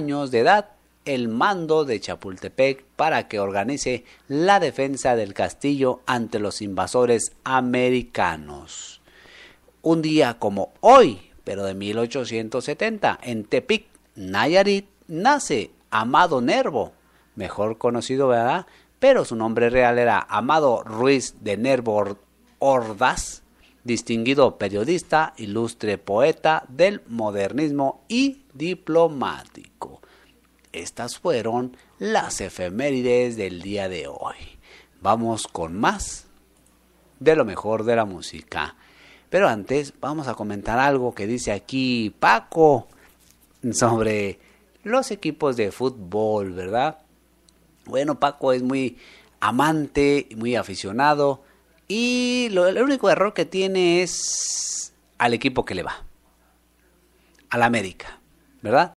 años de edad el mando de Chapultepec para que organice la defensa del castillo ante los invasores americanos. Un día como hoy, pero de 1870, en Tepic, Nayarit, nace Amado Nervo, mejor conocido, ¿verdad? Pero su nombre real era Amado Ruiz de Nervo Ordaz, distinguido periodista, ilustre poeta del modernismo y diplomático. Estas fueron las efemérides del día de hoy. Vamos con más de lo mejor de la música. Pero antes vamos a comentar algo que dice aquí Paco sobre los equipos de fútbol, ¿verdad? Bueno, Paco es muy amante, muy aficionado y lo, el único error que tiene es al equipo que le va, al América, ¿verdad?